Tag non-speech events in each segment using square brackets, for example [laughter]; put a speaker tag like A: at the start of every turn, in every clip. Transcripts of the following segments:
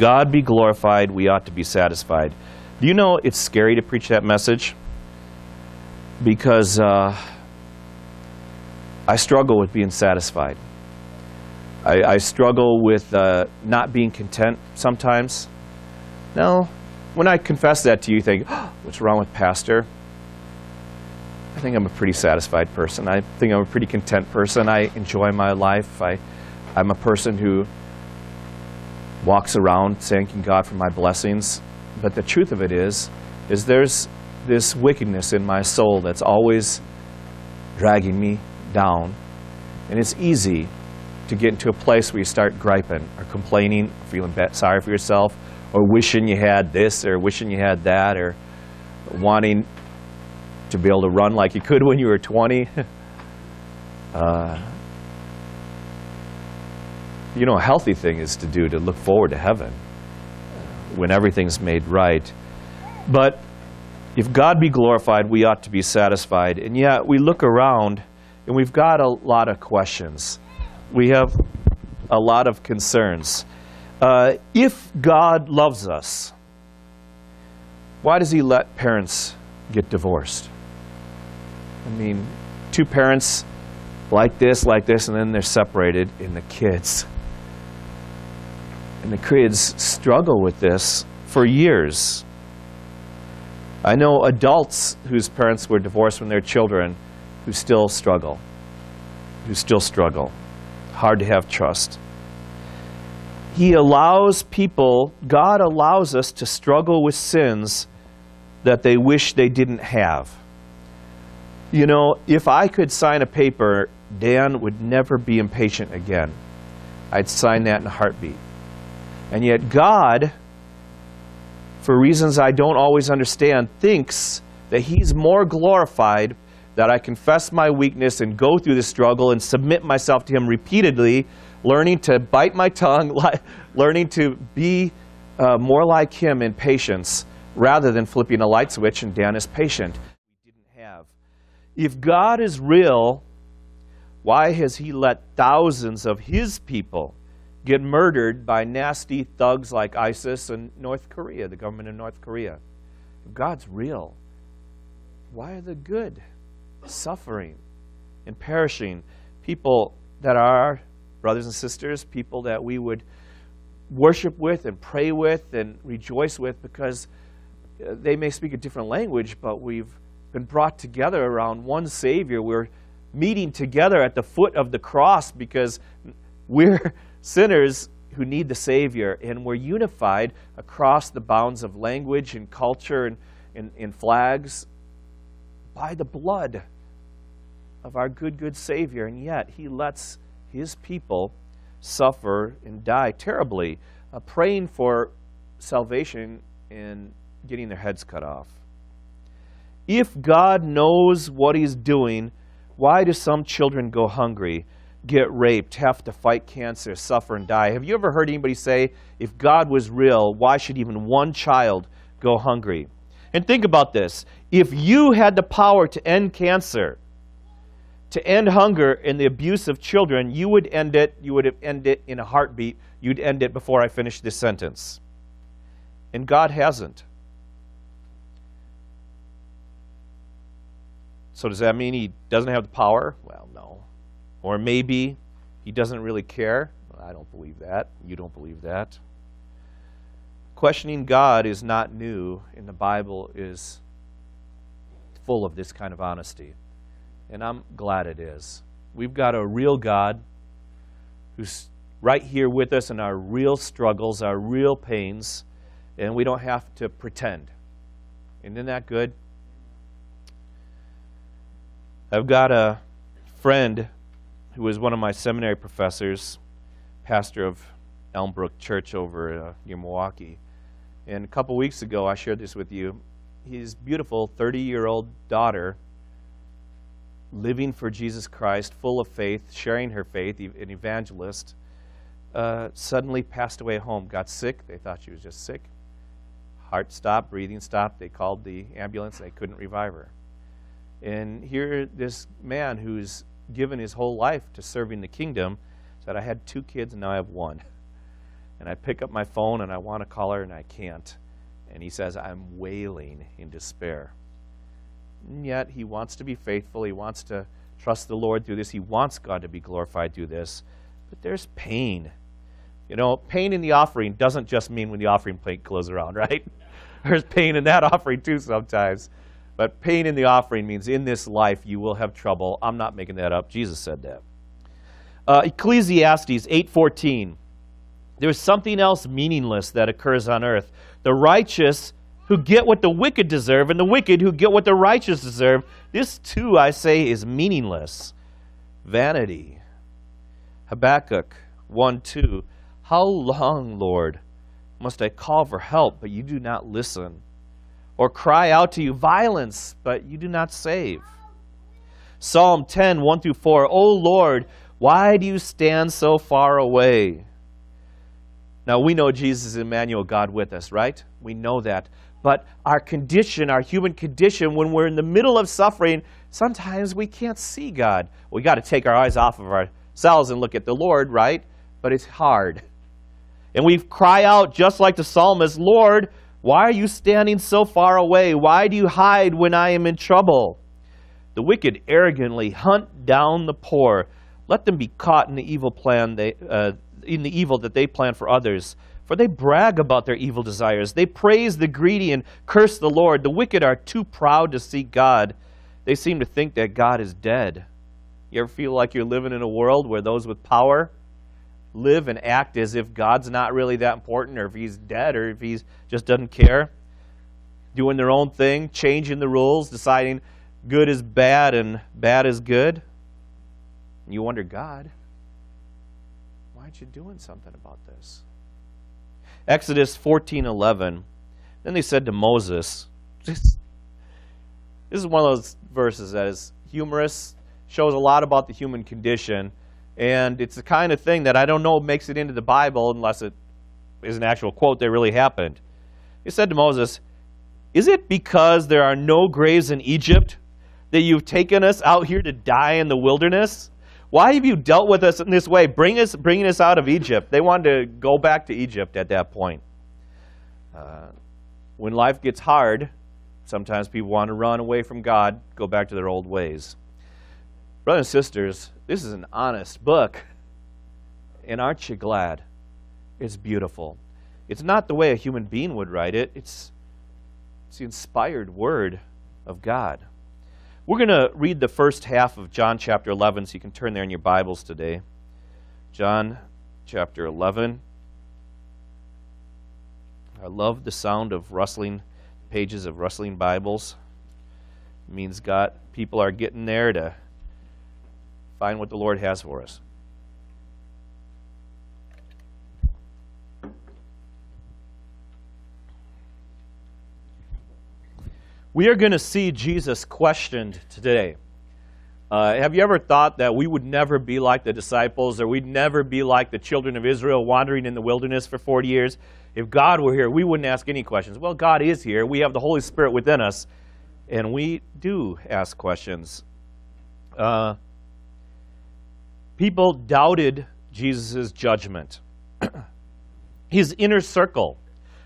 A: God be glorified, we ought to be satisfied. Do you know it's scary to preach that message? Because uh, I struggle with being satisfied. I, I struggle with uh, not being content sometimes. Now, when I confess that to you, you think, oh, what's wrong with Pastor? I think I'm a pretty satisfied person. I think I'm a pretty content person. I enjoy my life. I, I'm a person who walks around thanking God for my blessings. But the truth of it is, is there's this wickedness in my soul that's always dragging me down. And it's easy to get into a place where you start griping or complaining, feeling bad, sorry for yourself, or wishing you had this or wishing you had that, or wanting to be able to run like you could when you were 20. [laughs] uh, you know, a healthy thing is to do to look forward to heaven when everything's made right. But if God be glorified, we ought to be satisfied. And yet we look around and we've got a lot of questions. We have a lot of concerns. Uh, if God loves us, why does He let parents get divorced? I mean, two parents like this, like this, and then they're separated, and the kids. And the kids struggle with this for years. I know adults whose parents were divorced when they were children who still struggle, who still struggle. Hard to have trust. He allows people, God allows us to struggle with sins that they wish they didn't have. You know, if I could sign a paper, Dan would never be impatient again. I'd sign that in a heartbeat. And yet, God, for reasons I don't always understand, thinks that He's more glorified that I confess my weakness and go through the struggle and submit myself to Him repeatedly, learning to bite my tongue, [laughs] learning to be uh, more like Him in patience, rather than flipping a light switch and Dan is patient. If God is real, why has He let thousands of His people get murdered by nasty thugs like ISIS and North Korea, the government of North Korea. If God's real, why are the good suffering and perishing? People that are brothers and sisters, people that we would worship with and pray with and rejoice with because uh, they may speak a different language, but we've been brought together around one Savior. We're meeting together at the foot of the cross because [laughs] we're sinners who need the Savior, and we're unified across the bounds of language and culture and, and, and flags by the blood of our good, good Savior. And yet, He lets His people suffer and die terribly, uh, praying for salvation and getting their heads cut off. If God knows what He's doing, why do some children go hungry? Get raped, have to fight cancer, suffer, and die. Have you ever heard anybody say, if God was real, why should even one child go hungry? And think about this if you had the power to end cancer, to end hunger and the abuse of children, you would end it, you would end it in a heartbeat. You'd end it before I finish this sentence. And God hasn't. So does that mean he doesn't have the power? Well, no. Or maybe he doesn't really care. I don't believe that. You don't believe that. Questioning God is not new, and the Bible is full of this kind of honesty. And I'm glad it is. We've got a real God who's right here with us in our real struggles, our real pains, and we don't have to pretend. Isn't that good? I've got a friend who was one of my seminary professors, pastor of Elmbrook Church over uh, near Milwaukee. And a couple weeks ago, I shared this with you. His beautiful 30 year old daughter, living for Jesus Christ, full of faith, sharing her faith, an evangelist, uh, suddenly passed away at home. Got sick. They thought she was just sick. Heart stopped, breathing stopped. They called the ambulance. They couldn't revive her. And here, this man who's given his whole life to serving the kingdom, said, I had two kids and now I have one. And I pick up my phone and I want to call her and I can't. And he says, I'm wailing in despair. And yet, he wants to be faithful. He wants to trust the Lord through this. He wants God to be glorified through this. But there's pain. You know, pain in the offering doesn't just mean when the offering plate goes around, [laughs] right? There's pain in that offering too sometimes. But pain in the offering means in this life you will have trouble. I'm not making that up. Jesus said that. Uh, Ecclesiastes 8:14. There's something else meaningless that occurs on earth. The righteous who get what the wicked deserve, and the wicked who get what the righteous deserve. This too, I say, is meaningless. Vanity. Habakkuk 1 2. How long, Lord, must I call for help, but you do not listen? Or cry out to you violence, but you do not save? Psalm 10 1 through 4. O Lord, why do you stand so far away? Now, we know Jesus is Emmanuel, God with us, right? We know that. But our condition, our human condition, when we're in the middle of suffering, sometimes we can't see God. We got to take our eyes off of ourselves and look at the Lord, right? But it's hard. And we cry out just like the psalmist, Lord, why are you standing so far away? Why do you hide when I am in trouble? The wicked arrogantly hunt down the poor. Let them be caught in the evil plan they, uh, in the evil that they plan for others. For they brag about their evil desires. They praise the greedy and curse the Lord. The wicked are too proud to seek God. They seem to think that God is dead. You ever feel like you're living in a world where those with power live and act as if God's not really that important, or if He's dead, or if He just doesn't care? Doing their own thing, changing the rules, deciding good is bad and bad is good. And you wonder, God, why aren't you doing something about this? Exodus 14:11. Then they said to Moses, this, this is one of those verses that is humorous, shows a lot about the human condition, and it's the kind of thing that I don't know makes it into the Bible unless it is an actual quote that really happened. He said to Moses, Is it because there are no graves in Egypt that you've taken us out here to die in the wilderness? Why have you dealt with us in this way, bring us, bringing us out of Egypt? They wanted to go back to Egypt at that point. Uh, when life gets hard, sometimes people want to run away from God, go back to their old ways. Brothers and sisters, this is an honest book. And aren't you glad? It's beautiful. It's not the way a human being would write it, it's, it's the inspired word of God. We're going to read the first half of John chapter 11, so you can turn there in your Bibles today. John chapter 11. I love the sound of rustling pages of rustling Bibles. It means God, people are getting there to find what the Lord has for us. We are going to see Jesus questioned today. Uh, have you ever thought that we would never be like the disciples or we'd never be like the children of Israel wandering in the wilderness for 40 years? If God were here, we wouldn't ask any questions. Well, God is here. We have the Holy Spirit within us, and we do ask questions. Uh, people doubted Jesus' judgment. [clears throat] His inner circle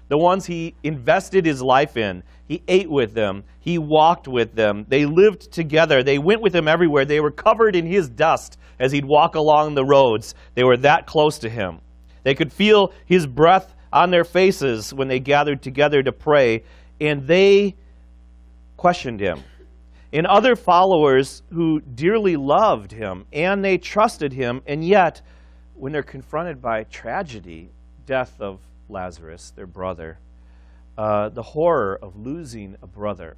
A: the ones he invested his life in. He ate with them, he walked with them, they lived together, they went with him everywhere. They were covered in his dust as he'd walk along the roads. They were that close to him. They could feel his breath on their faces when they gathered together to pray, and they questioned him. And other followers who dearly loved him and they trusted him, and yet, when they're confronted by tragedy, death of Lazarus, their brother, uh, the horror of losing a brother,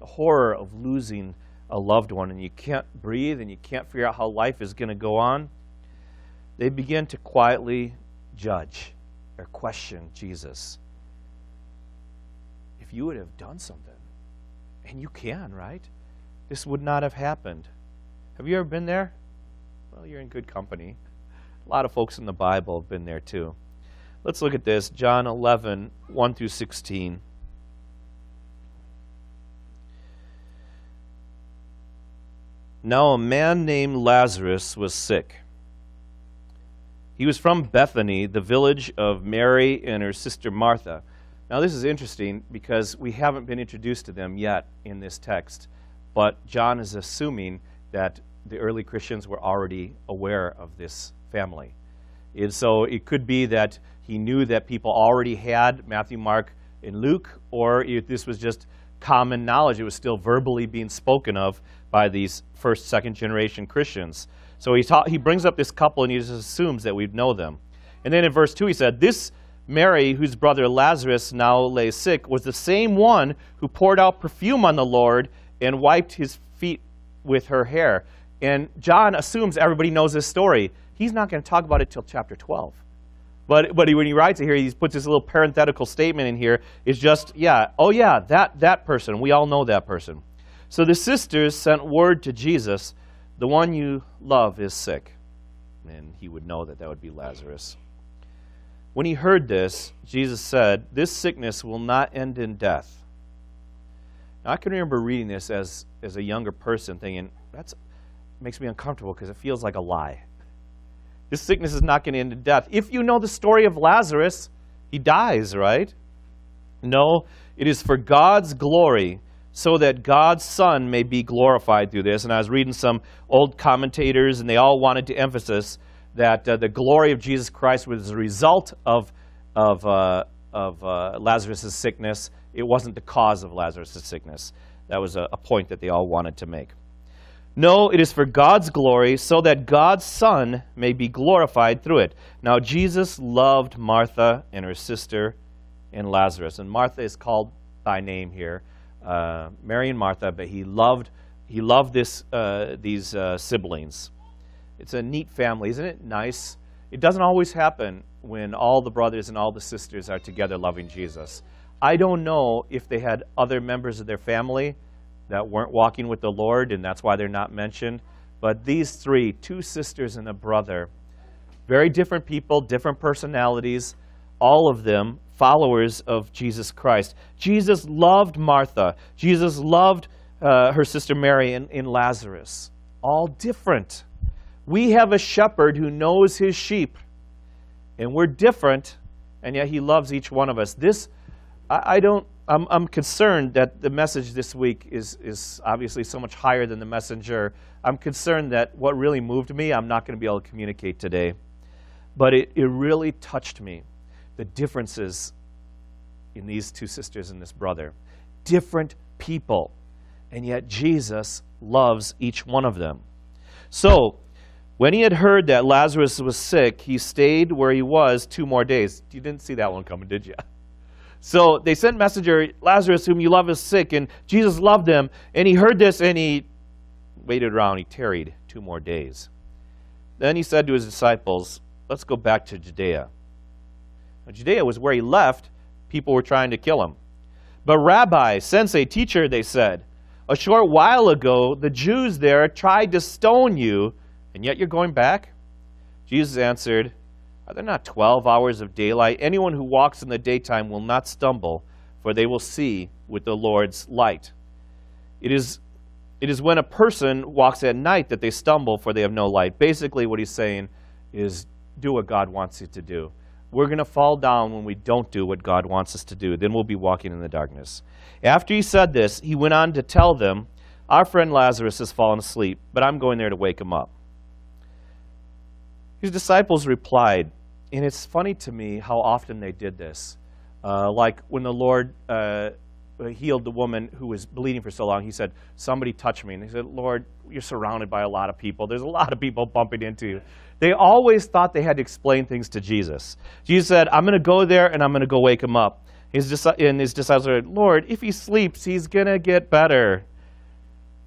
A: the horror of losing a loved one, and you can't breathe and you can't figure out how life is going to go on, they begin to quietly judge or question Jesus. If you would have done something, and you can, right? This would not have happened. Have you ever been there? Well, you're in good company. A lot of folks in the Bible have been there too. Let's look at this John 11, 1 through 16. Now, a man named Lazarus was sick. He was from Bethany, the village of Mary and her sister Martha. Now, this is interesting because we haven't been introduced to them yet in this text, but John is assuming that the early Christians were already aware of this family. And so it could be that he knew that people already had Matthew, Mark, and Luke, or this was just common knowledge. It was still verbally being spoken of by these first, second generation Christians. So he, he brings up this couple and he just assumes that we know them. And then in verse 2, he said, This Mary, whose brother Lazarus now lay sick, was the same one who poured out perfume on the Lord and wiped his feet with her hair. And John assumes everybody knows this story. He's not going to talk about it till chapter 12. But, but when he writes it here, he puts this little parenthetical statement in here. It's just, yeah, oh yeah, that, that person. We all know that person. So the sisters sent word to Jesus, the one you love is sick. And he would know that that would be Lazarus. When he heard this, Jesus said, This sickness will not end in death. Now, I can remember reading this as, as a younger person thinking, that makes me uncomfortable because it feels like a lie. This sickness is not going to end in death. If you know the story of Lazarus, he dies, right? No, it is for God's glory, so that God's Son may be glorified through this. And I was reading some old commentators, and they all wanted to emphasize that uh, the glory of Jesus Christ was a result of, of, uh, of uh, Lazarus' sickness. It wasn't the cause of Lazarus' sickness. That was a, a point that they all wanted to make. No, it is for God's glory, so that God's Son may be glorified through it. Now, Jesus loved Martha and her sister and Lazarus. And Martha is called by name here, uh, Mary and Martha, but he loved, he loved this, uh, these uh, siblings. It's a neat family, isn't it nice? It doesn't always happen when all the brothers and all the sisters are together loving Jesus. I don't know if they had other members of their family that weren't walking with the Lord, and that's why they're not mentioned. But these three, two sisters and a brother, very different people, different personalities, all of them followers of Jesus Christ. Jesus loved Martha. Jesus loved uh, her sister Mary and, and Lazarus. All different. We have a shepherd who knows his sheep, and we're different, and yet he loves each one of us. This, I, I don't I'm, I'm concerned that the message this week is, is obviously so much higher than the messenger. I'm concerned that what really moved me, I'm not going to be able to communicate today. But it, it really touched me the differences in these two sisters and this brother. Different people. And yet Jesus loves each one of them. So, when he had heard that Lazarus was sick, he stayed where he was two more days. You didn't see that one coming, did you? [laughs] So they sent messenger, Lazarus, whom you love, is sick. And Jesus loved him. And he heard this and he waited around. He tarried two more days. Then he said to his disciples, Let's go back to Judea. Now, Judea was where he left. People were trying to kill him. But, Rabbi, Sensei, teacher, they said, a short while ago the Jews there tried to stone you, and yet you're going back? Jesus answered, are there not 12 hours of daylight? Anyone who walks in the daytime will not stumble, for they will see with the Lord's light. It is, it is when a person walks at night that they stumble, for they have no light. Basically, what he's saying is do what God wants you to do. We're going to fall down when we don't do what God wants us to do. Then we'll be walking in the darkness. After he said this, he went on to tell them, Our friend Lazarus has fallen asleep, but I'm going there to wake him up. His disciples replied, and it's funny to me how often they did this. Uh, like when the Lord uh, healed the woman who was bleeding for so long, he said, Somebody touch me. And he said, Lord, you're surrounded by a lot of people. There's a lot of people bumping into you. They always thought they had to explain things to Jesus. Jesus said, I'm going to go there and I'm going to go wake him up. His, and his disciples said, Lord, if he sleeps, he's going to get better.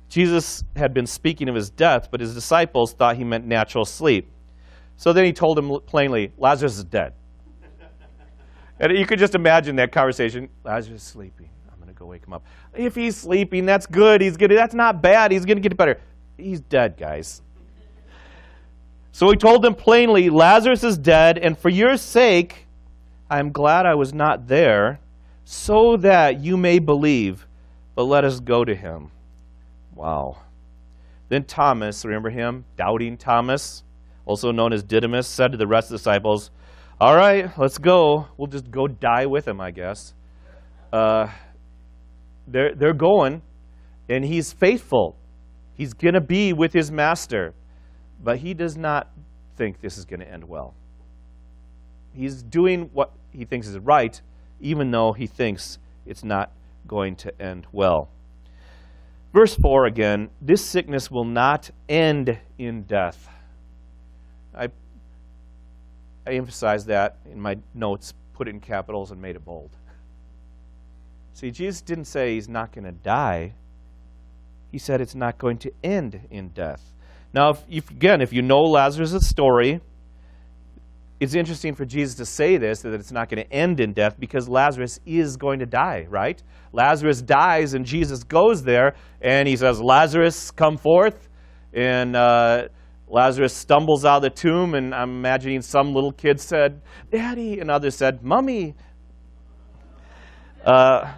A: Jesus had been speaking of his death, but his disciples thought he meant natural sleep. So then he told him plainly, Lazarus is dead. [laughs] and you could just imagine that conversation. Lazarus is sleeping. I'm going to go wake him up. If he's sleeping, that's good. He's good. That's not bad. He's going to get better. He's dead, guys. So he told them plainly, Lazarus is dead, and for your sake, I am glad I was not there, so that you may believe. But let us go to him. Wow. Then Thomas, remember him? Doubting Thomas also known as Didymus, said to the rest of the disciples, All right, let's go. We'll just go die with him, I guess. Uh, they're, they're going, and he's faithful. He's going to be with his master. But he does not think this is going to end well. He's doing what he thinks is right, even though he thinks it's not going to end well. Verse 4 again this sickness will not end in death. I, I emphasize that in my notes, put it in capitals, and made it bold. See, Jesus didn't say he's not going to die, he said it's not going to end in death. Now, if, if, again, if you know Lazarus' story, it's interesting for Jesus to say this, that it's not going to end in death, because Lazarus is going to die, right? Lazarus dies, and Jesus goes there, and he says, Lazarus, come forth. And uh, Lazarus stumbles out of the tomb, and I'm imagining some little kid said, Daddy, and others said, Mummy. Uh,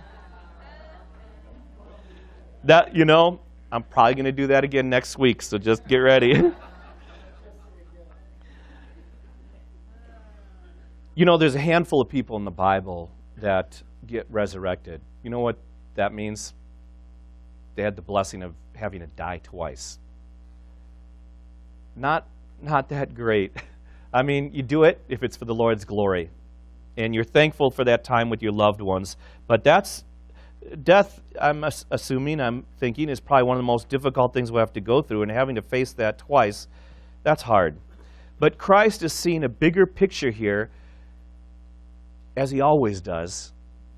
A: that, you know, I'm probably going to do that again next week, so just get ready. [laughs] you know, there's a handful of people in the Bible that get resurrected. You know what that means? They had the blessing of having to die twice. Not, not that great. [laughs] I mean, you do it if it's for the Lord's glory. And you're thankful for that time with your loved ones. But that's death, I'm assuming, I'm thinking, is probably one of the most difficult things we have to go through, and having to face that twice, that's hard. But Christ is seeing a bigger picture here, as he always does.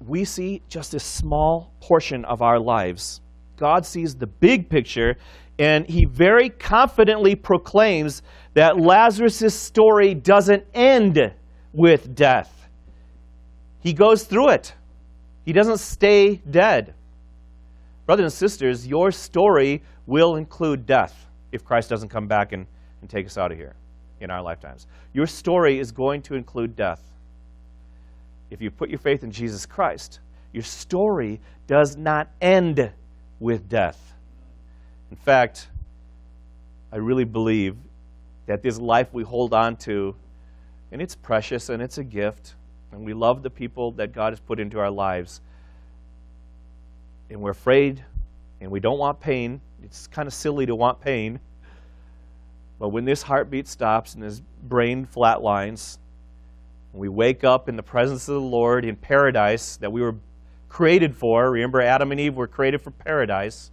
A: We see just a small portion of our lives. God sees the big picture, and he very confidently proclaims that Lazarus' story doesn't end with death. He goes through it. He doesn't stay dead. Brothers and sisters, your story will include death if Christ doesn't come back and, and take us out of here in our lifetimes. Your story is going to include death. If you put your faith in Jesus Christ, your story does not end with death. In fact, I really believe that this life we hold on to, and it's precious and it's a gift, and we love the people that God has put into our lives. And we're afraid and we don't want pain. It's kind of silly to want pain. But when this heartbeat stops and this brain flatlines, we wake up in the presence of the Lord in paradise that we were created for. Remember, Adam and Eve were created for paradise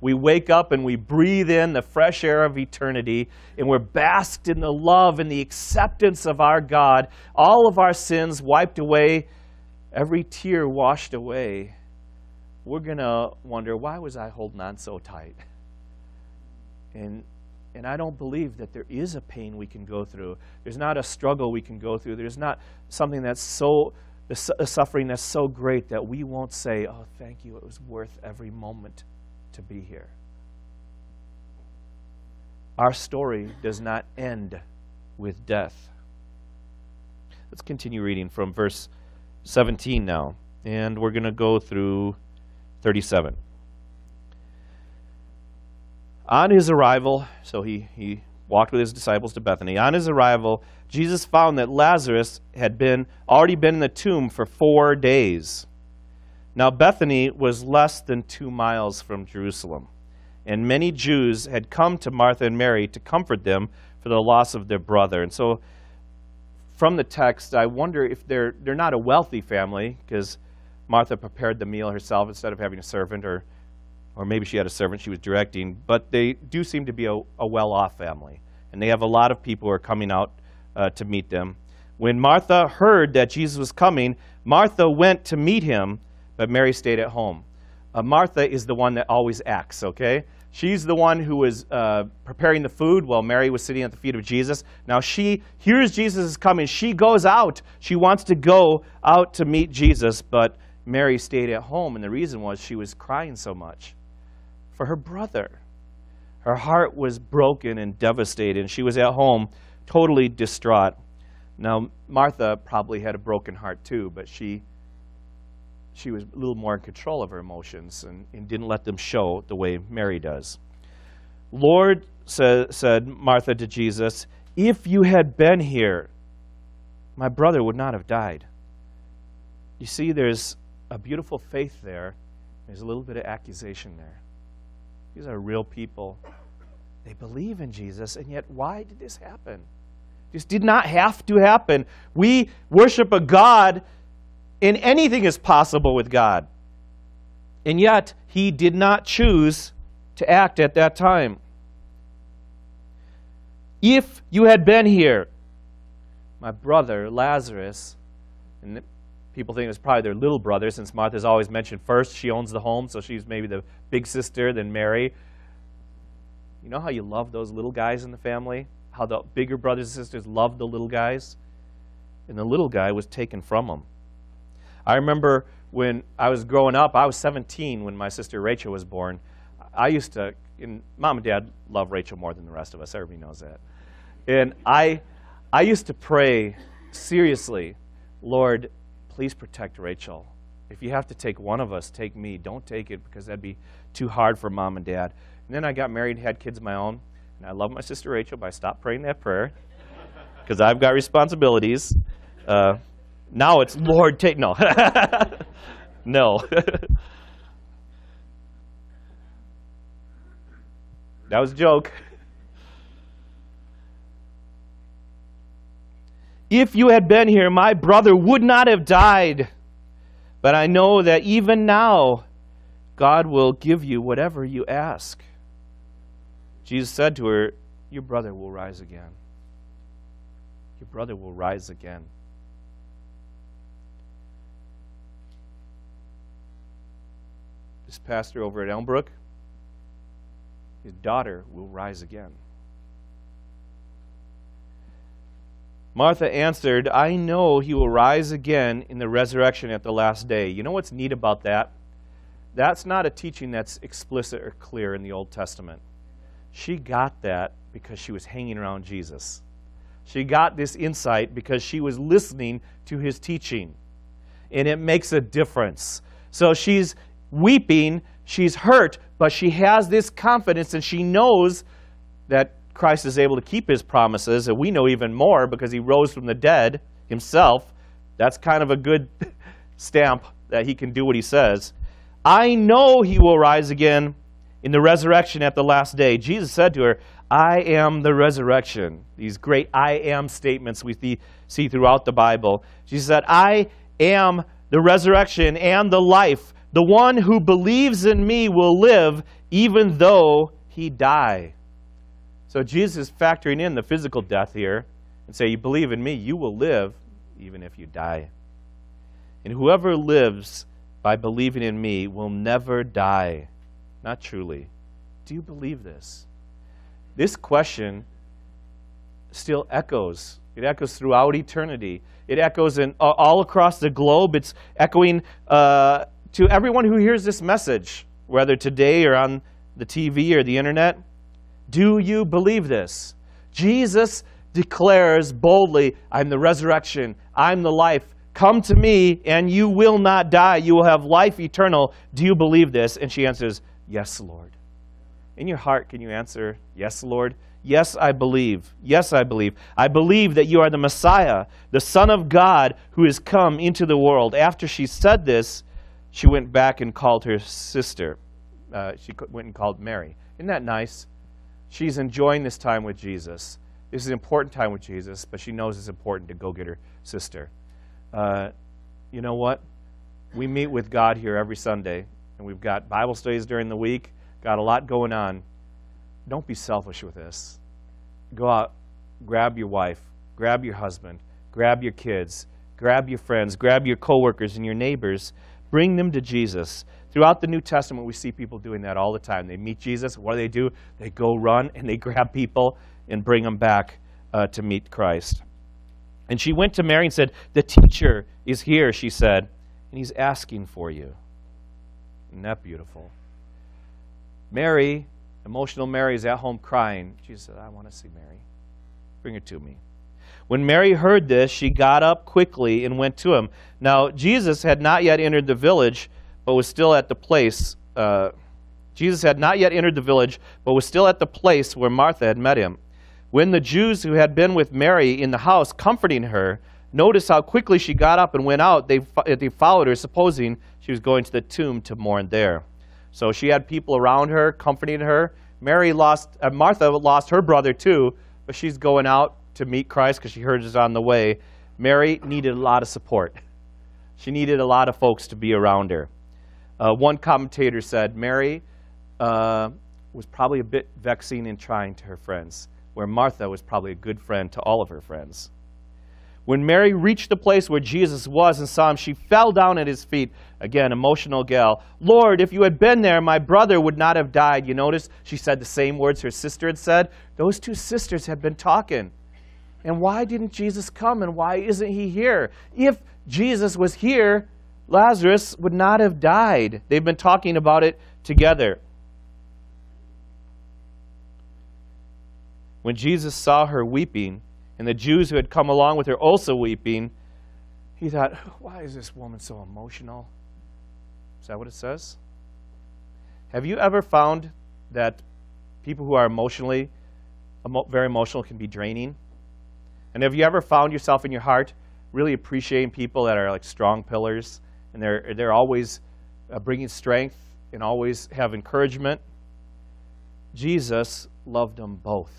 A: we wake up and we breathe in the fresh air of eternity, and we're basked in the love and the acceptance of our God, all of our sins wiped away, every tear washed away, we're going to wonder, why was I holding on so tight? And, and I don't believe that there is a pain we can go through. There's not a struggle we can go through. There's not something that's so, a suffering that's so great that we won't say, oh, thank you, it was worth every moment to be here. Our story does not end with death. Let's continue reading from verse 17 now, and we're going to go through 37. On his arrival, so he, he walked with his disciples to Bethany. On his arrival, Jesus found that Lazarus had been already been in the tomb for four days. Now, Bethany was less than two miles from Jerusalem, and many Jews had come to Martha and Mary to comfort them for the loss of their brother. And so, from the text, I wonder if they're, they're not a wealthy family, because Martha prepared the meal herself instead of having a servant, or, or maybe she had a servant she was directing, but they do seem to be a, a well off family. And they have a lot of people who are coming out uh, to meet them. When Martha heard that Jesus was coming, Martha went to meet him but Mary stayed at home. Uh, Martha is the one that always acts, okay? She's the one who was uh, preparing the food while Mary was sitting at the feet of Jesus. Now she hears Jesus is coming. She goes out. She wants to go out to meet Jesus, but Mary stayed at home, and the reason was she was crying so much for her brother. Her heart was broken and devastated, and she was at home totally distraught. Now, Martha probably had a broken heart too, but she she was a little more in control of her emotions and, and didn't let them show the way Mary does. Lord, sa- said Martha to Jesus, If you had been here, my brother would not have died. You see, there's a beautiful faith there. There's a little bit of accusation there. These are real people. They believe in Jesus, and yet why did this happen? This did not have to happen. We worship a God, and anything is possible with God. And yet, he did not choose to act at that time. If you had been here, my brother Lazarus, and people think it was probably their little brother since Martha's always mentioned first. She owns the home, so she's maybe the big sister, then Mary. You know how you love those little guys in the family? How the bigger brothers and sisters love the little guys? And the little guy was taken from them. I remember when I was growing up, I was 17 when my sister Rachel was born. I used to, and mom and dad love Rachel more than the rest of us. Everybody knows that. And I, I used to pray seriously, Lord, please protect Rachel. If you have to take one of us, take me. Don't take it because that'd be too hard for mom and dad. And then I got married and had kids of my own. And I love my sister Rachel, but I stopped praying that prayer because I've got responsibilities. Uh, now it's Lord, take no, [laughs] no. [laughs] that was a joke. If you had been here, my brother would not have died. But I know that even now, God will give you whatever you ask. Jesus said to her, Your brother will rise again. Your brother will rise again. This pastor over at Elmbrook, his daughter will rise again. Martha answered, I know he will rise again in the resurrection at the last day. You know what's neat about that? That's not a teaching that's explicit or clear in the Old Testament. She got that because she was hanging around Jesus. She got this insight because she was listening to his teaching. And it makes a difference. So she's weeping, she's hurt, but she has this confidence and she knows that Christ is able to keep his promises, and we know even more because he rose from the dead himself. That's kind of a good [laughs] stamp that he can do what he says. I know he will rise again in the resurrection at the last day. Jesus said to her, I am the resurrection. These great I am statements we see throughout the Bible. Jesus said, I am the resurrection and the life. The one who believes in me will live even though he die. So Jesus is factoring in the physical death here and say, You believe in me, you will live even if you die. And whoever lives by believing in me will never die. Not truly. Do you believe this? This question still echoes. It echoes throughout eternity. It echoes in, all across the globe. It's echoing uh, to everyone who hears this message, whether today or on the TV or the internet. Do you believe this? Jesus declares boldly, I'm the resurrection, I'm the life. Come to me, and you will not die. You will have life eternal. Do you believe this? And she answers, Yes, Lord. In your heart, can you answer, Yes, Lord? Yes, I believe. Yes, I believe. I believe that you are the Messiah, the Son of God who has come into the world. After she said this, she went back and called her sister. Uh, she went and called Mary. Isn't that nice? She's enjoying this time with Jesus. This is an important time with Jesus, but she knows it's important to go get her sister. Uh, you know what? We meet with God here every Sunday, and we've got Bible studies during the week, got a lot going on. Don't be selfish with this. Go out, grab your wife, grab your husband, grab your kids, grab your friends, grab your coworkers and your neighbors, bring them to Jesus. Throughout the New Testament, we see people doing that all the time. They meet Jesus. What do they do? They go run and they [laughs] grab people and bring them back uh, to meet Christ. And she went to Mary and said, The teacher is here, she said, and he's asking for you. Isn't that beautiful? Mary, emotional Mary, is at home crying. She said, I want to see Mary. Bring her to me. When Mary heard this, she got up quickly and went to him. Now, Jesus had not yet entered the village but was still at the place. Uh, Jesus had not yet entered the village, but was still at the place where Martha had met him. When the Jews who had been with Mary in the house comforting her noticed how quickly she got up and went out, they, they followed her, supposing she was going to the tomb to mourn there. So she had people around her comforting her. Mary lost, uh, Martha lost her brother too, but she's going out to meet Christ because she heard he's on the way. Mary needed a lot of support. She needed a lot of folks to be around her. Uh, one commentator said Mary uh, was probably a bit vexing and trying to her friends where Martha was probably a good friend to all of her friends. When Mary reached the place where Jesus was and saw him, she fell down at his feet. Again, emotional gal. Lord, if you had been there, my brother would not have died. You notice she said the same words her sister had said? Those two sisters had been talking. And why didn't Jesus come and why isn't he here? If Jesus was here, Lazarus would not have died. They've been talking about it together. When Jesus saw her weeping, and the Jews who had come along with her also weeping, he thought, why is this woman so emotional? Is that what it says? Have you ever found that people who are emotionally, very emotional, can be draining? And have you ever found yourself in your heart really appreciating people that are like strong pillars and they're, they're always uh, bringing strength and always have encouragement? Jesus loved them both.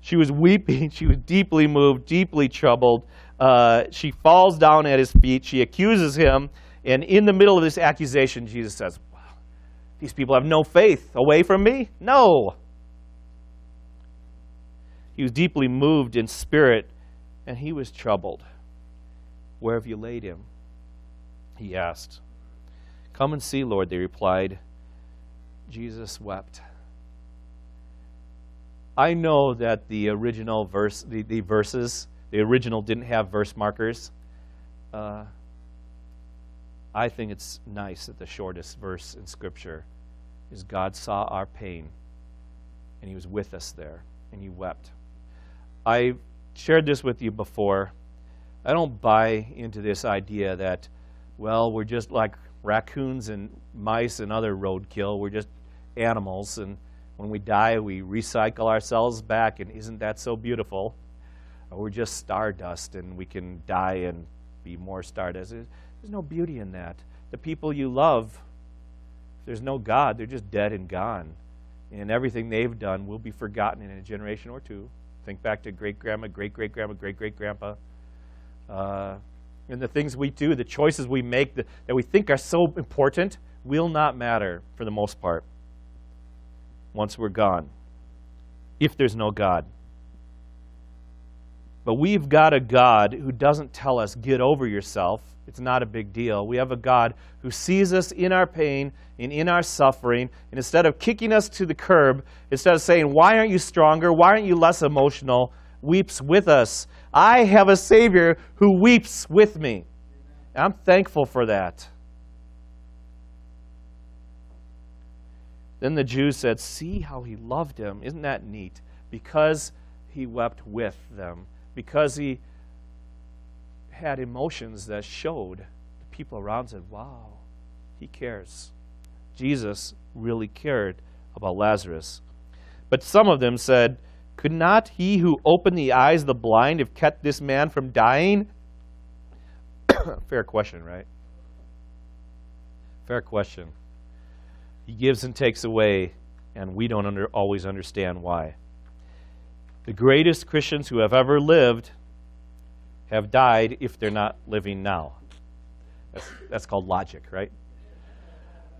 A: She was weeping. [laughs] She was deeply moved, deeply troubled. Uh, she falls down at his feet. She accuses him. And in the middle of this accusation, Jesus says, These people have no faith. Away from me? No. He was deeply moved in spirit, and he was troubled. Where have you laid him? He asked. Come and see, Lord, they replied. Jesus wept. I know that the original verse, the, the verses, the original didn't have verse markers. Uh, I think it's nice that the shortest verse in Scripture is God saw our pain and He was with us there and He wept. I shared this with you before. I don't buy into this idea that, well, we're just like raccoons and mice and other roadkill. We're just animals and when we die, we recycle ourselves back, and isn't that so beautiful? Or we're just stardust, and we can die and be more stardust. There's no beauty in that. The people you love, there's no God, they're just dead and gone. And everything they've done will be forgotten in a generation or two. Think back to great grandma, great great grandma, great great grandpa. Uh, and the things we do, the choices we make that, that we think are so important, will not matter for the most part once we're gone, if there's no God. But we've got a God who doesn't tell us, get over yourself. It's not a big deal. We have a God who sees us in our pain and in our suffering. And instead of kicking us to the curb, instead of saying, Why aren't you stronger? Why aren't you less emotional? weeps with us. I have a Savior who weeps with me. I'm thankful for that. Then the Jews said, See how he loved him. Isn't that neat? Because he wept with them, because he had emotions that showed the people around said, Wow, he cares. Jesus really cared about Lazarus. But some of them said, Could not he who opened the eyes of the blind have kept this man from dying? [coughs] Fair question, right? Fair question. He gives and takes away, and we don't under, always understand why. The greatest Christians who have ever lived have died if they're not living now. That's, that's called logic, right?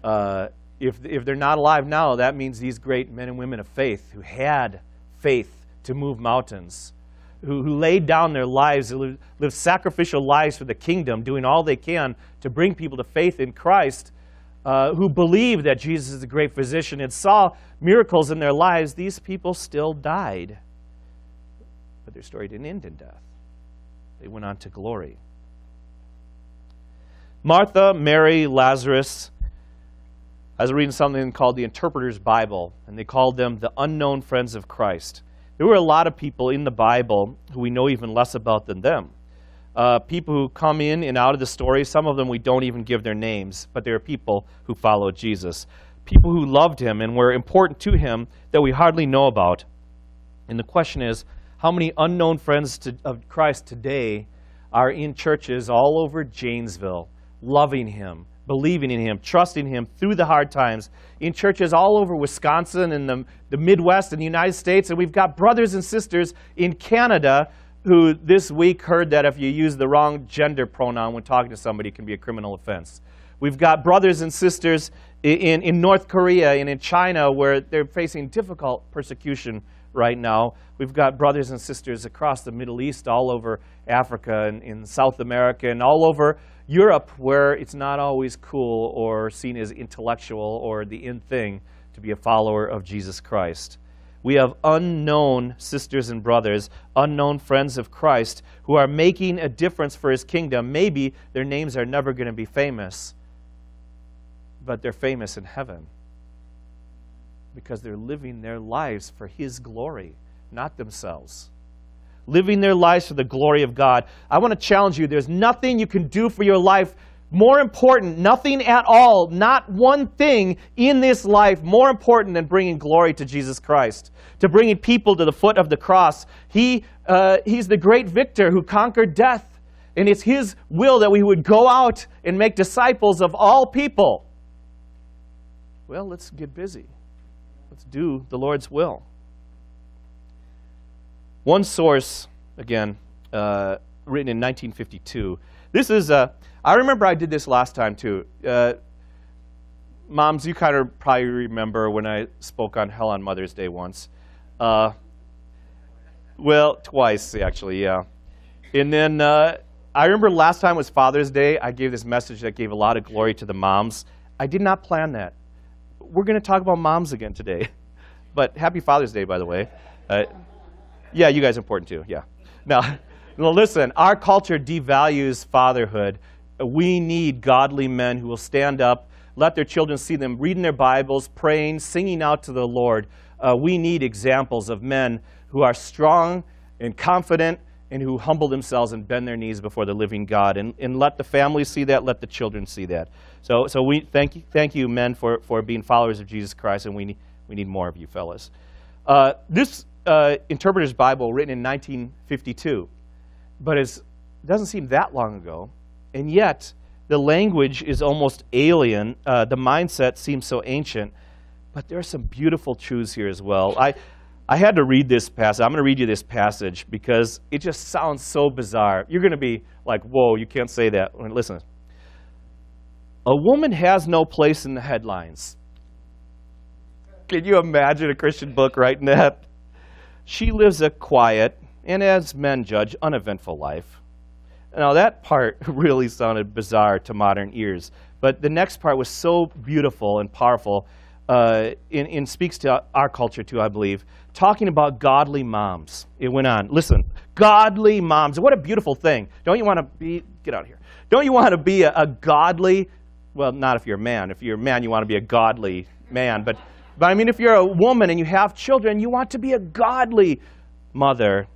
A: Uh, if, if they're not alive now, that means these great men and women of faith who had faith to move mountains, who, who laid down their lives, lived, sacrificial lives for the kingdom, doing all they can to bring people to faith in Christ, uh, who believed that Jesus is a great physician and saw miracles in their lives, these people still died. But their story didn't end in death, they went on to glory. Martha, Mary, Lazarus. I was reading something called the Interpreter's Bible, and they called them the unknown friends of Christ. There were a lot of people in the Bible who we know even less about than them uh, people who come in and out of the story. Some of them we don't even give their names, but they are people who followed Jesus. people who loved him and were important to him that we hardly know about. And the question is how many unknown friends to, of Christ today are in churches all over Janesville, loving him, believing in him, trusting him through the hard times, in churches all over Wisconsin and the, the Midwest and the United States. And we've got brothers and sisters in Canada who this week heard that if you use the wrong gender pronoun when talking to somebody, it can be a criminal offense. We've got brothers and sisters in, in North Korea and in China where they're facing difficult persecution right now. We've got brothers and sisters across the Middle East, all over Africa and in South America, and all over Europe, where it's not always cool or seen as intellectual or the in thing to be a follower of Jesus Christ. We have unknown sisters and brothers, unknown friends of Christ who are making a difference for his kingdom. Maybe their names are never going to be famous, but they're famous in heaven because they're living their lives for His glory, not themselves. Living their lives for the glory of God. I want to challenge you there's nothing you can do for your life more important, nothing at all, not one thing in this life more important than bringing glory to Jesus Christ, to bringing people to the foot of the cross. He, uh, he's the great victor who conquered death. And it's His will that we would go out and make disciples of all people. Well, let's get busy. Let's do the Lord's will. One source, again, uh, written in 1952. This is, uh, I remember I did this last time too. Uh, moms, you kind of probably remember when I spoke on Hell on Mother's Day once. Uh, well, twice actually, yeah. And then uh, I remember last time was Father's Day. I gave this message that gave a lot of glory to the moms. I did not plan that we're going to talk about moms again today. [laughs] but happy Father's Day, by the way. Uh, yeah, you guys are important too. Yeah. Now, [laughs] now, listen, our culture devalues fatherhood. We need godly men who will stand up, let their children see them reading their Bibles, praying, singing out to the Lord. Uh, we need examples of men who are strong and confident and who humble themselves and bend their knees before the living God. And, and let the families see that, let the children see that. So, so we thank you, thank you, men, for, for being followers of Jesus Christ, and we need, we need more of you, fellas. Uh, this uh, Interpreter's Bible, written in 1952, but it doesn't seem that long ago, and yet the language is almost alien. Uh, the mindset seems so ancient, but there are some beautiful truths here as well. I, I had to read this passage. I'm going to read you this passage because it just sounds so bizarre. You're going to be like, whoa, you can't say that. Listen, a woman has no place in the headlines. Can you imagine a Christian book writing that? She lives a quiet and, as men judge, uneventful life. Now, that part [laughs] really sounded bizarre to modern ears, but the next part was so beautiful and powerful uh, and, and speaks to our culture too, I believe, talking about godly moms. It went on. Listen, godly moms. What a beautiful thing. Don't you want to be, get out of here. Don't you want to be a, a godly well, not if you're a man. If you're a man, you want to be a godly man. But, but I mean, if you're a woman and you have children, you want to be a godly mother.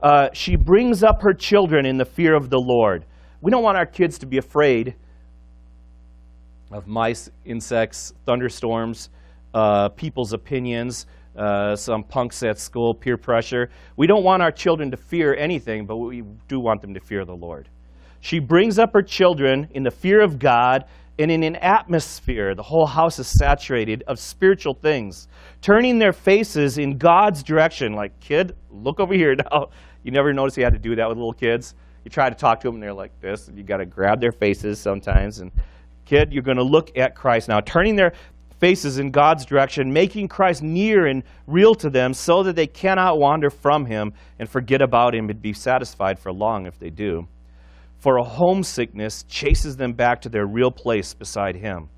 A: Uh, she brings up her children in the fear of the Lord. We don't want our kids to be afraid of mice, insects, thunderstorms, uh, people's opinions, uh, some punks at school, peer pressure. We don't want our children to fear anything, but we do want them to fear the Lord. She brings up her children in the fear of God and in an atmosphere, the whole house is saturated of spiritual things, turning their faces in God's direction. Like, kid, look over here [laughs] now. You never notice you had to do that with little kids. You try to talk to them, and they're like this, and you got to grab their faces sometimes. And, kid, you're going to look at Christ now, turning their faces in God's direction, making Christ near and real to them so that they cannot wander from him and forget about him and be satisfied for long if they do for a homesickness chases them back to their real place beside him.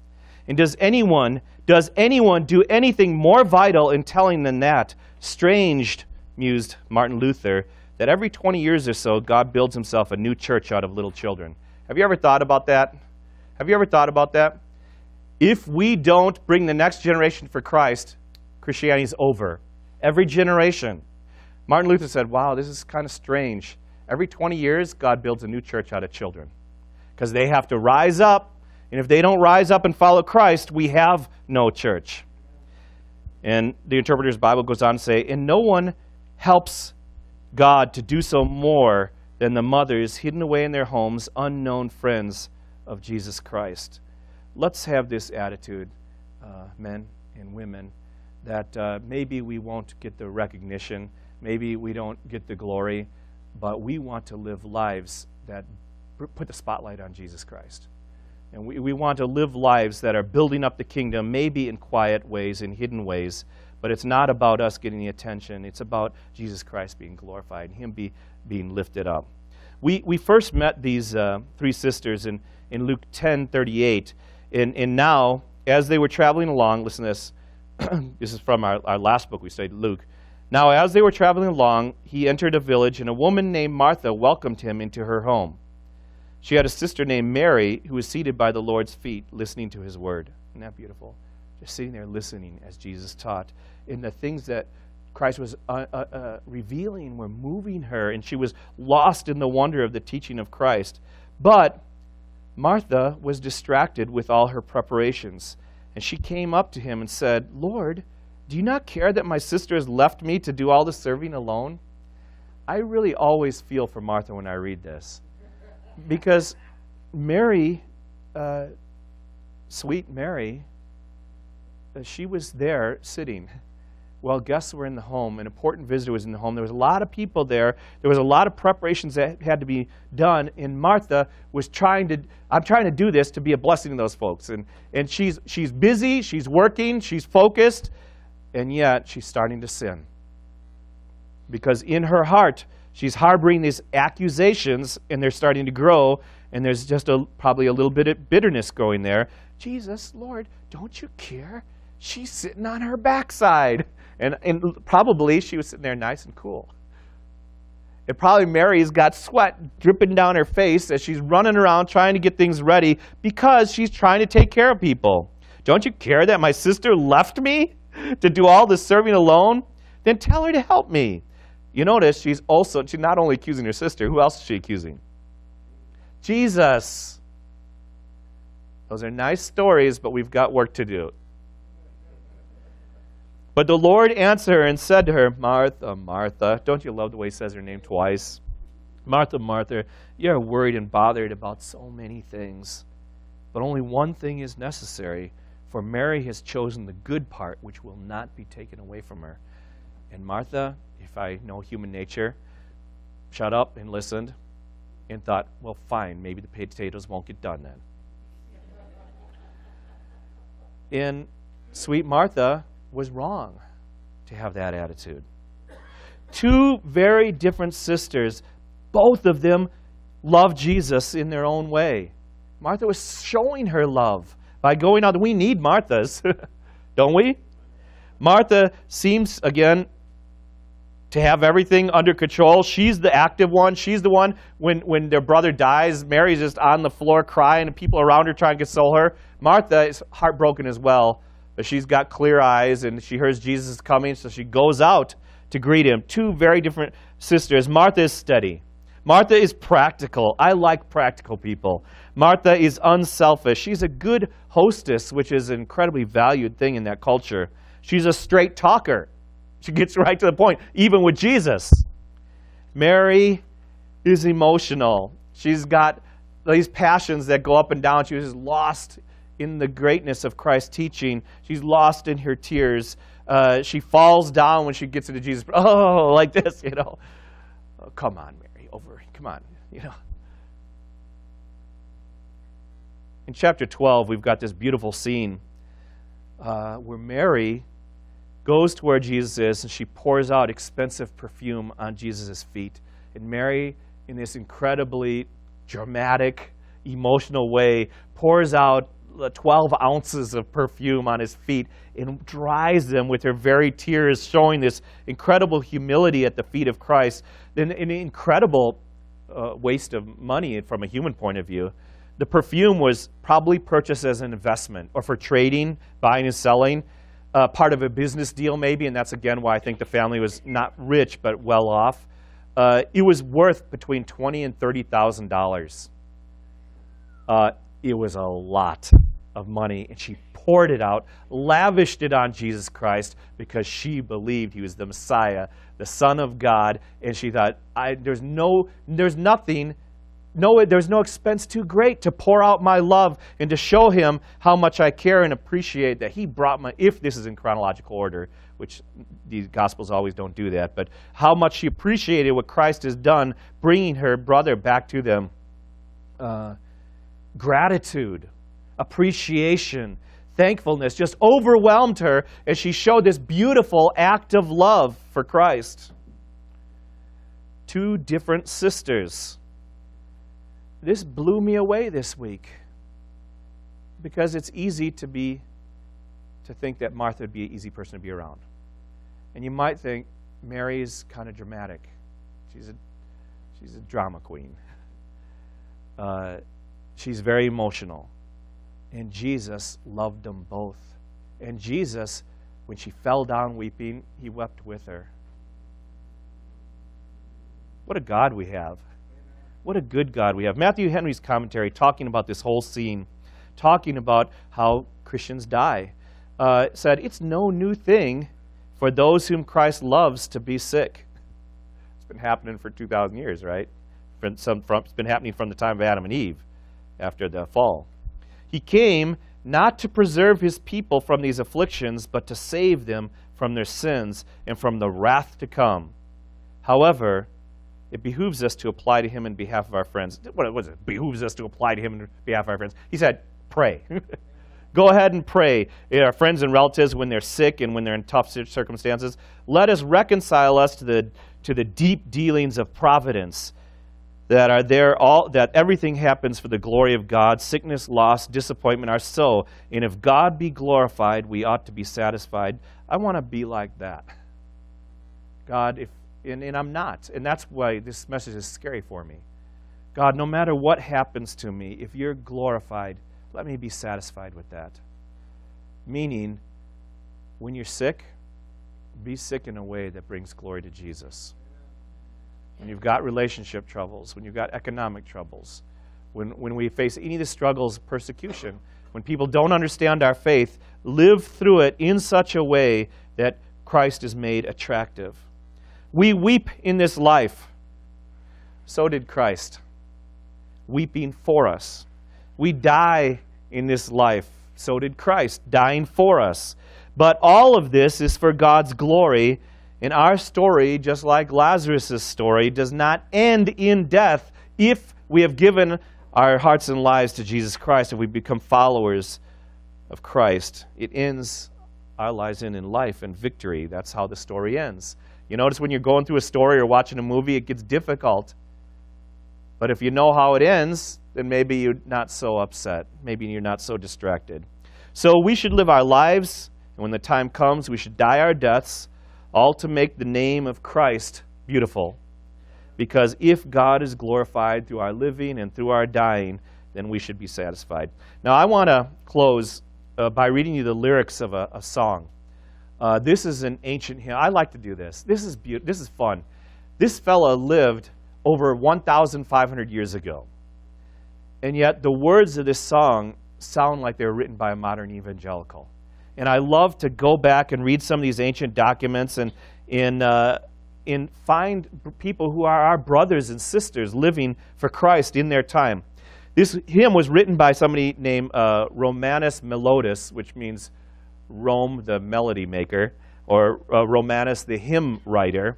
A: And does anyone, does anyone do anything more vital in telling than that? Strange, mused Martin Luther, that every 20 years or so, God builds himself a new church out of little children. Have you ever thought about that? Have you ever thought about that? If we don't bring the next generation for Christ, Christianity is over. Every generation. Martin Luther said, wow, this is kind of strange. Every 20 years, God builds a new church out of children because they have to rise up And if they don't rise up and follow Christ, we have no church. And the interpreter's Bible goes on to say, and no one helps God to do so more than the mothers hidden away in their homes, unknown friends of Jesus Christ. Let's have this attitude, uh, men and women, that uh, maybe we won't get the recognition, maybe we don't get the glory, but we want to live lives that put the spotlight on Jesus Christ. And we, we want to live lives that are building up the kingdom, maybe in quiet ways, in hidden ways, but it's not about us getting the attention. It's about Jesus Christ being glorified, and Him be, being lifted up. We, we first met these uh, three sisters in, in Luke 10 38. And, and now, as they were traveling along, listen to this. [clears throat] this is from our, our last book we studied, Luke. Now, as they were traveling along, he entered a village, and a woman named Martha welcomed him into her home. She had a sister named Mary who was seated by the Lord's feet, listening to his word. Isn't that beautiful? Just sitting there listening as Jesus taught. In the things that Christ was uh, uh, uh, revealing were moving her, and she was lost in the wonder of the teaching of Christ. But Martha was distracted with all her preparations, and she came up to him and said, Lord, do you not care that my sister has left me to do all the serving alone? I really always feel for Martha when I read this because Mary, uh, sweet Mary, uh, she was there sitting while guests were in the home. An important visitor was in the home. There was a lot of people there. There was a lot of preparations that had to be done. And Martha was trying to, I'm trying to do this to be a blessing to those folks. And, and she's, she's busy, she's working, she's focused, and yet she's starting to sin. Because in her heart, she's harboring these accusations and they're starting to grow and there's just a, probably a little bit of bitterness going there. Jesus lord don't you care? She's sitting on her backside. And, and probably she was sitting there nice and cool. And probably mary's got sweat dripping down her face as she's running around trying to get things ready because she's trying to take care of people. Don't you care that my sister left me [laughs] to do all the serving alone then tell her to help me you notice she's also, she's not only accusing her sister, who else is she accusing? Jesus. Those are nice stories, but we've got work to do. But the Lord answered her and said to her, Martha, Martha, don't you love the way he says her name twice? Martha, Martha, you're worried and bothered about so many things. But only one thing is necessary, for Mary has chosen the good part, which will not be taken away from her. And Martha, if I know human nature, shut up and listened and thought, well, fine, maybe the potatoes won't get done then. and sweet Martha was wrong to have that attitude. Two very different sisters, both of them loved Jesus in their own way. Martha was showing her love by going out. We need Marthas, [laughs] don't we? Martha seems, again, to have everything under control. She's the active one. She's the one when, when their brother dies, Mary's just on the floor crying, and people around her trying to console her. Martha is heartbroken as well, but she's got clear eyes and she hears Jesus is coming, so she goes out to greet him. Two very different sisters. Martha is steady. Martha is practical. I like practical people. Martha is unselfish. She's a good hostess, which is an incredibly valued thing in that culture. She's a straight talker. She gets [laughs] right to the point, even with Jesus. Mary is emotional. She's got these passions that go up and down. She was lost in the greatness of Christ's teaching. She's lost in her tears. Uh, she falls down when she gets into Jesus. [laughs] Oh, like this, you know. Oh, come on, Mary, over. Come on, you know. In chapter 12, we've got this beautiful scene uh, where Mary goes to where Jesus is and she pours out expensive perfume on Jesus' feet. And Mary, in this incredibly dramatic, emotional way, pours out 12 ounces of perfume on his feet and dries them with her very tears, showing this incredible humility at the feet of Christ. An, an incredible uh, waste of money from a human point of view. The perfume was probably purchased as an investment or for trading, buying and selling uh, part of a business deal, maybe, and that's again why I think the family was not rich but well off. Uh, it was worth between twenty and thirty thousand uh, dollars. it was a lot of money, and she poured it out, lavished it on Jesus Christ because she believed he was the Messiah, the Son of God, and she thought, "There's no, there's nothing." No, there's no expense too great to pour out my love and to show him how much I care and appreciate that he brought my, if this is in chronological order, which the Gospels always don't do that, but how much she appreciated what Christ has done, bringing her brother back to them. Uh, gratitude, appreciation, thankfulness just overwhelmed her as she showed this beautiful act of love for Christ. Two different sisters this blew me away this week because it's easy to be to think that Martha would be an easy person to be around. And you might think Mary's kind of dramatic. She's a she's a drama queen. Uh, she's very emotional. And Jesus loved them both. And Jesus, when she fell down weeping, he wept with her. What a God we have. What a good God we have. Matthew Henry's commentary talking about this whole scene, talking about how Christians die, uh, said, It's no new thing for those whom Christ loves to be sick. It's been happening for 2,000 years, right? It's been happening from the time of Adam and Eve after the fall. He came not to preserve his people from these afflictions, but to save them from their sins and from the wrath to come. However, it behooves us to apply to him in behalf of our friends. What was it? Behooves us to apply to him in behalf of our friends. He said, pray. [laughs] Go ahead and pray. Eh, our friends and relatives, when they're sick and when they're in tough circumstances, let us reconcile us to the, to the deep dealings of providence that are there all that everything happens for the glory of God. Sickness, loss, disappointment are so. And if God be glorified, we ought to be satisfied. I want to be like that. God, if and, and I'm not. And that's why this message is scary for me. God, no matter what happens to me, if you're glorified, let me be satisfied with that. Meaning, when you're sick, be sick in a way that brings glory to Jesus. When you've got relationship troubles, when you've got economic troubles, when, when we face any of the struggles persecution, when people don't understand our faith, live through it in such a way that Christ is made attractive. We weep in this life. So did Christ, weeping for us. We die in this life. So did Christ, dying for us. But all of this is for God's glory. And our story, just like Lazarus' story, does not end in death if we have given our hearts and lives to Jesus Christ, if we become followers of Christ. It ends our lives in, in life and victory. That's how the story ends. You notice when you're going through a story or watching a movie, it gets difficult. But if you know how it ends, then maybe you're not so upset. Maybe you're not so distracted. So we should live our lives, and when the time comes, we should die our deaths, all to make the name of Christ beautiful. Because if God is glorified through our living and through our dying, then we should be satisfied. Now, I want to close uh, by reading you the lyrics of a, a song. Uh, this is an ancient hymn. I like to do this. This is be- This is fun. This fella lived over 1,500 years ago. And yet the words of this song sound like they were written by a modern evangelical. And I love to go back and read some of these ancient documents and, and, uh, and find people who are our brothers and sisters living for Christ in their time. This hymn was written by somebody named uh, Romanus Melodus, which means Rome, the melody maker, or uh, Romanus, the hymn writer.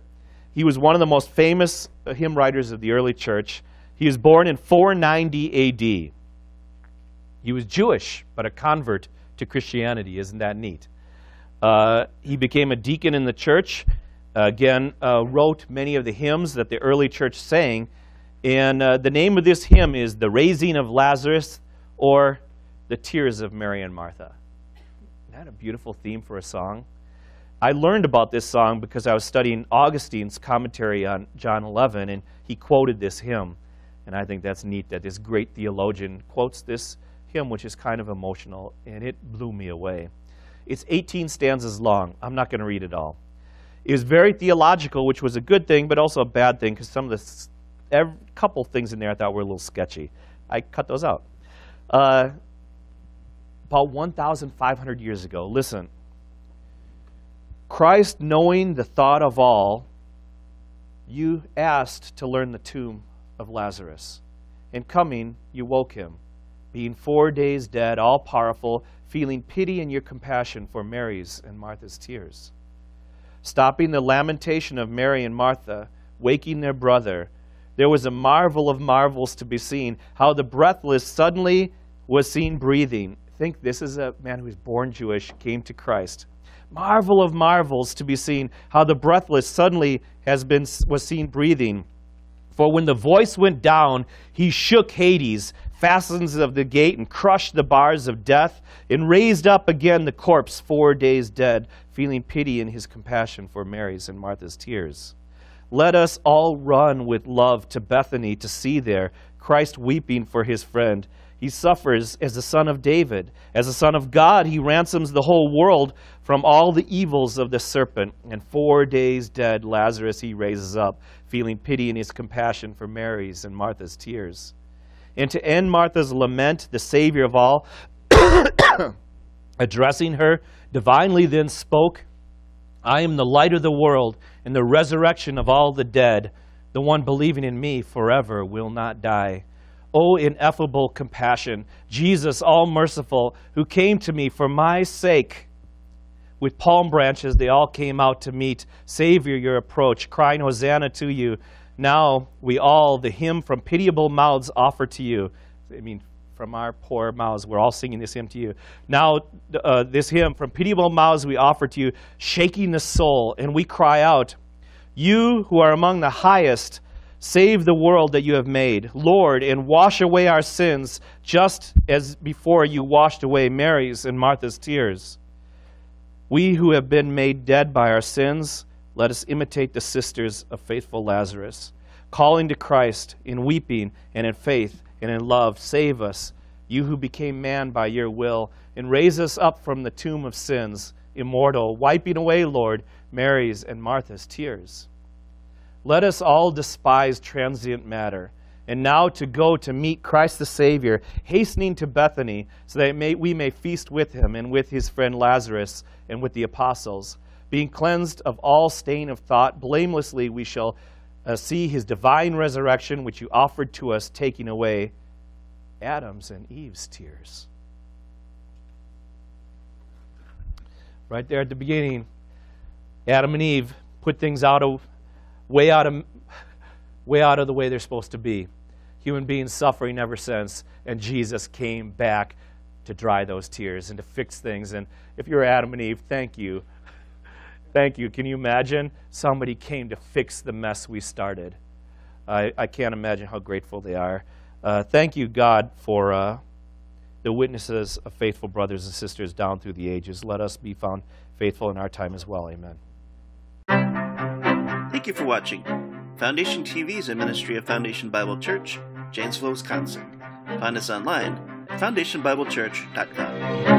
A: He was one of the most famous uh, hymn writers of the early church. He was born in 490 AD. He was Jewish, but a convert to Christianity. Isn't that neat? Uh, he became a deacon in the church. Again, uh, wrote many of the hymns that the early church sang. And uh, the name of this hymn is The Raising of Lazarus or The Tears of Mary and Martha that a beautiful theme for a song? I learned about this song because I was studying Augustine's commentary on John 11, and he quoted this hymn. And I think that's neat that this great theologian quotes this hymn, which is kind of emotional, and it blew me away. It's 18 stanzas long. I'm not going to read it all. It was very theological, which was a good thing, but also a bad thing because some of the every, couple things in there I thought were a little sketchy. I cut those out. Uh, about 1,500 years ago, listen. Christ, knowing the thought of all, you asked to learn the tomb of Lazarus. In coming, you woke him, being four days dead, all powerful, feeling pity in your compassion for Mary's and Martha's tears. Stopping the lamentation of Mary and Martha, waking their brother, there was a marvel of marvels to be seen how the breathless suddenly was seen breathing. Think this is a man who was born Jewish, came to Christ. Marvel of marvels to be seen how the breathless suddenly has been was seen breathing. For when the voice went down, he shook Hades, fastens of the gate, and crushed the bars of death, and raised up again the corpse four days dead, feeling pity in his compassion for Mary's and Martha's tears. Let us all run with love to Bethany to see there Christ weeping for his friend. He suffers as the son of David. As the son of God, he ransoms the whole world from all the evils of the serpent. And four days dead, Lazarus he raises up, feeling pity in his compassion for Mary's and Martha's tears. And to end Martha's lament, the Savior of all, [coughs] addressing her, divinely then spoke, I am the light of the world and the resurrection of all the dead. The one believing in me forever will not die. O ineffable compassion, Jesus, all merciful, who came to me for my sake. With palm branches, they all came out to meet Savior, your approach, crying, Hosanna to you. Now we all, the hymn from pitiable mouths, offer to you. I mean, from our poor mouths, we're all singing this hymn to you. Now, uh, this hymn from pitiable mouths we offer to you, shaking the soul, and we cry out, You who are among the highest, Save the world that you have made, Lord, and wash away our sins, just as before you washed away Mary's and Martha's tears. We who have been made dead by our sins, let us imitate the sisters of faithful Lazarus, calling to Christ in weeping and in faith and in love. Save us, you who became man by your will, and raise us up from the tomb of sins, immortal, wiping away, Lord, Mary's and Martha's tears. Let us all despise transient matter, and now to go to meet Christ the Savior, hastening to Bethany, so that may, we may feast with him and with his friend Lazarus and with the apostles. Being cleansed of all stain of thought, blamelessly we shall uh, see his divine resurrection, which you offered to us, taking away Adam's and Eve's tears. Right there at the beginning, Adam and Eve put things out of way out of, way out of the way they're supposed to be. Human beings suffering ever since, and Jesus came back to dry those tears and to fix things. And if you're Adam and Eve, thank you. Thank you. Can you imagine? Somebody came to fix the mess we started. I, I can't imagine how grateful they are. Uh, thank you, God, for uh, the witnesses of faithful brothers and sisters down through the ages. Let us be found faithful in our time as well. Amen.
B: You for watching. Foundation TV is a ministry of Foundation Bible Church, Janesville, Wisconsin. Find us online at foundationbiblechurch.com.